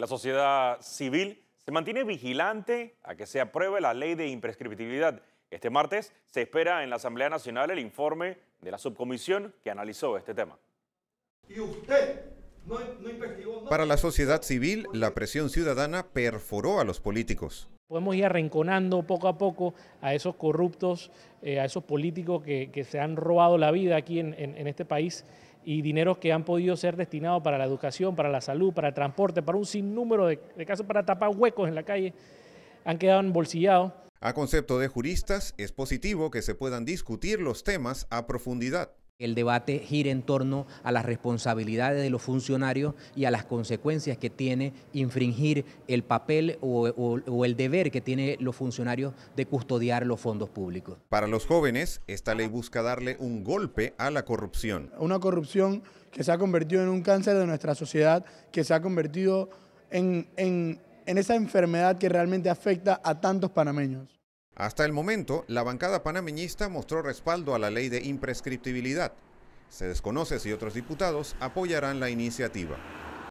la sociedad civil se mantiene vigilante a que se apruebe la ley de imprescriptibilidad. Este martes se espera en la Asamblea Nacional el informe de la subcomisión que analizó este tema. Y usted Para la sociedad civil, la presión ciudadana perforó a los políticos. Podemos ir arrinconando poco a poco a esos corruptos, eh, a esos políticos que, se han robado la vida aquí en, este país y dineros que han podido ser destinados para la educación, para la salud, para el transporte, para un sinnúmero de, de casos para tapar huecos en la calle, han quedado embolsillados. A concepto de juristas, es positivo que se puedan discutir los temas a profundidad. El debate gira en torno a las responsabilidades de los funcionarios y a las consecuencias que tiene infringir el papel o, el deber que tienen los funcionarios de custodiar los fondos públicos. Para los jóvenes, esta ley busca darle un golpe a la corrupción. Una corrupción que se ha convertido en un cáncer de nuestra sociedad, que se ha convertido en, en esa enfermedad que realmente afecta a tantos panameños. Hasta el momento, la bancada panameñista mostró respaldo a la ley de imprescriptibilidad. Se desconoce si otros diputados apoyarán la iniciativa.